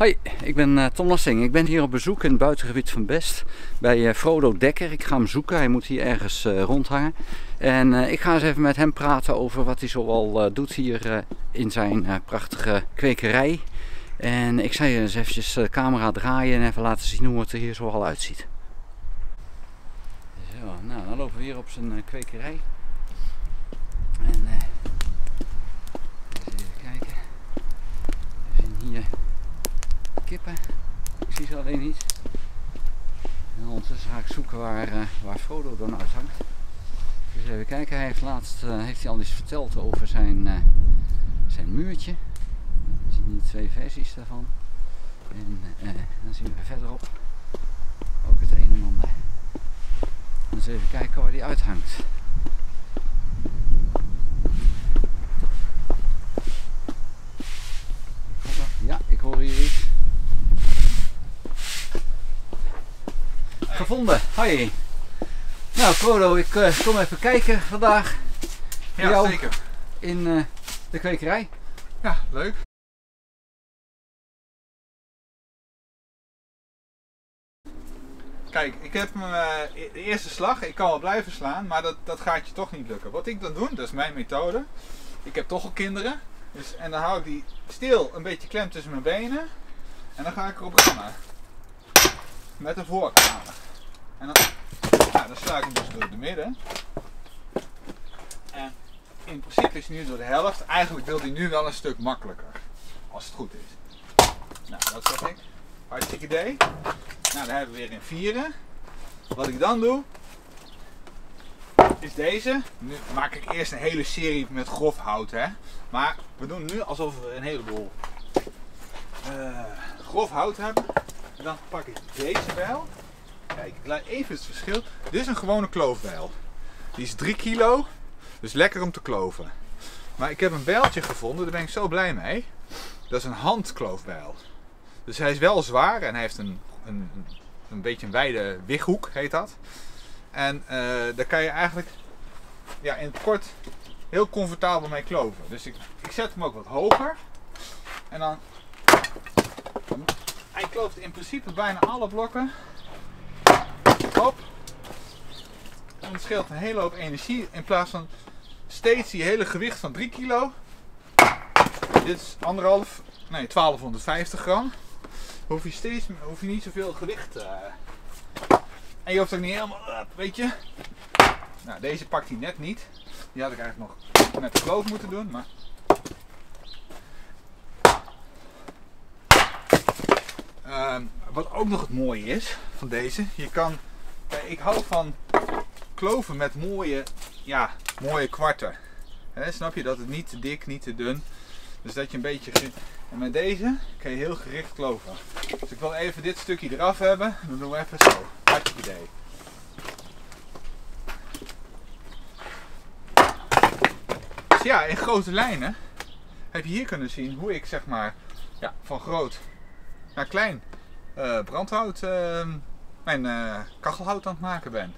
Hoi, ik ben uh, Tom Lassing. Ik ben hier op bezoek in het buitengebied van Best bij uh, Frodo Dekker. Ik ga hem zoeken, hij moet hier ergens uh, rondhangen. En ik ga eens even met hem praten over wat hij zoal doet hier in zijn prachtige kwekerij. En ik zal je eens eventjes de camera draaien en even laten zien hoe het er hier zoal uitziet. Zo, nou dan lopen we hier op zijn kwekerij. En even kijken. We zien hier Ik zie ze alleen niet. En ondertussen ga ik zoeken waar, uh, waar Frodo dan uithangt. Dus even kijken, hij heeft laatst uh, heeft hij al iets verteld over zijn, uh, zijn muurtje. We zien hier twee versies daarvan. En dan zien we verderop ook het een en ander. Dus even kijken waar die uithangt. Ja, ik hoor hier iets. Gevonden. Hoi. Nou, Frodo, ik uh, kom even kijken vandaag. Ja, jou zeker. In uh, de kwekerij. Ja, leuk. Kijk, ik heb mijn uh, de eerste slag. Ik kan wel blijven slaan, maar dat, dat gaat je toch niet lukken. Wat ik dan doe, dat is mijn methode. Ik heb toch al kinderen. Dus, en dan hou ik die stil een beetje klem tussen mijn benen. En dan ga ik erop rammen. Met een voorkamer. En dan, ja, dan sla ik hem dus door de midden. En in principe is hij nu door de helft. Eigenlijk wil hij nu wel een stuk makkelijker. Als het goed is. Nou, dat zeg ik. Hartstikke idee. Nou, dan hebben we weer in vieren. Wat ik dan doe, is deze. Nu maak ik eerst een hele serie met grof hout. Hè? Maar we doen nu alsof we een heleboel uh, grof hout hebben. En dan pak ik deze bijl. Kijk, laat even het verschil. Dit is een gewone kloofbijl. Die is 3 kilo, dus lekker om te kloven. Maar ik heb een bijltje gevonden, daar ben ik zo blij mee. Dat is een handkloofbijl. Dus hij is wel zwaar en hij heeft een, een, een beetje een wijde wighoek, heet dat. En uh, daar kan je eigenlijk ja, in het kort heel comfortabel mee kloven. Dus ik, ik zet hem ook wat hoger. En dan. Hij klooft in principe bijna alle blokken Hop. En het scheelt een hele hoop energie. In plaats van steeds die hele gewicht van 3 kilo. Dit is anderhalf, nee 1250 gram. Hoef je, steeds, hoef je niet zoveel gewicht. Uh, en je hoeft ook niet helemaal, uh, weet je. Nou, deze pakt hij net niet. Die had ik eigenlijk nog met de kloof moeten doen. Maar uh, wat ook nog het mooie is van deze, je kan ik hou van kloven met mooie, ja, mooie kwarten. snap je dat het niet te dik, niet te dun. Dus dat je een beetje. En met deze kan je heel gericht kloven. Dus ik wil even dit stukje eraf hebben. Dan doen we even zo. Hartstikke idee. Dus ja, in grote lijnen heb je hier kunnen zien hoe ik zeg maar ja, van groot naar klein uh, brandhout uh, uh, kachelhout aan het maken ben.